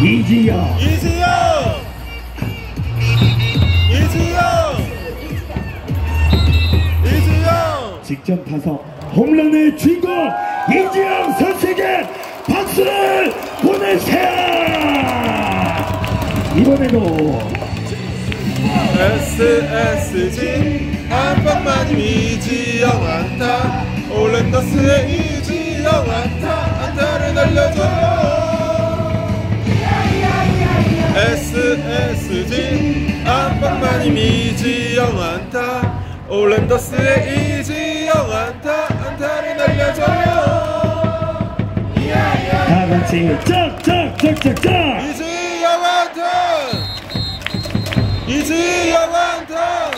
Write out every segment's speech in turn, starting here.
이지영 이지영 이지영 이지영 직전 타석 홈런의 주인공 이지영 선수에게 박수를 보내세요. 이번에도 SSG 안방마님 이지영 안타. 올랜더스의 이지영 안타. 안타를 날려줘 안방마님 이지영 안타. 올랜더스의 이지영 안타. 안타를 날려줘요. 다같이 짝짝짝짝짝 이지영 안타. 이지영 안타.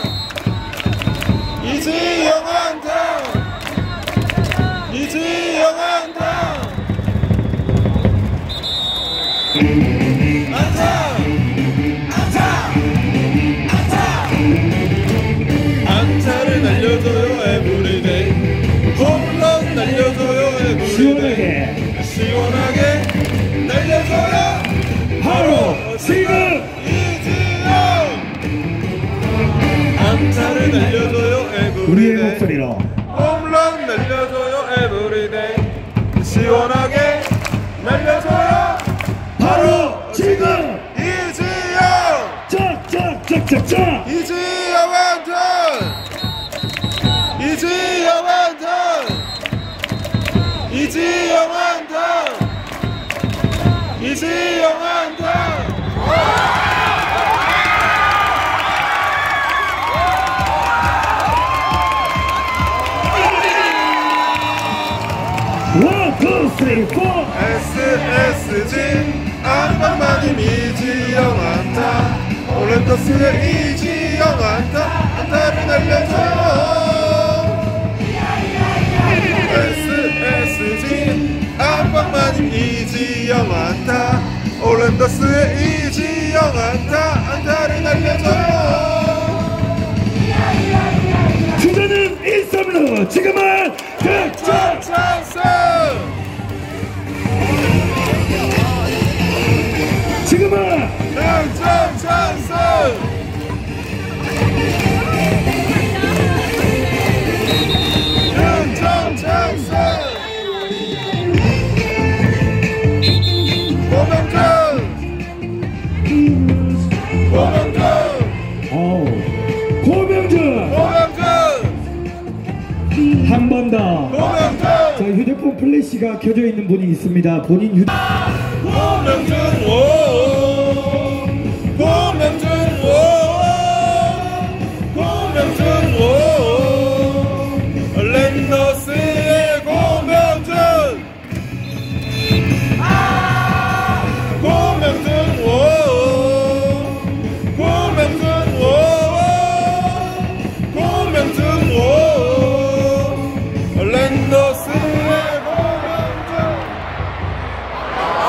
이지영 안타. 이지영 안타 안타 우리의 목소리로. 홈런 날려줘요 에브리데이. 시원하게 날려줘요. 바로 지금 이지영! 짝짝짝짝짝 이지영 안타 이지영 안타 이지영 안타 이지영 SSG 안방마님 이지영 안타 올랜더스의 이지영 안타 안타를 날려줘요 SSG 안방마님 이지영 안타 올랜더스의 이지 한 번 더. 고명준 자 휴대폰 플래시가 켜져 있는 분이 있습니다. 본인 휴 고명준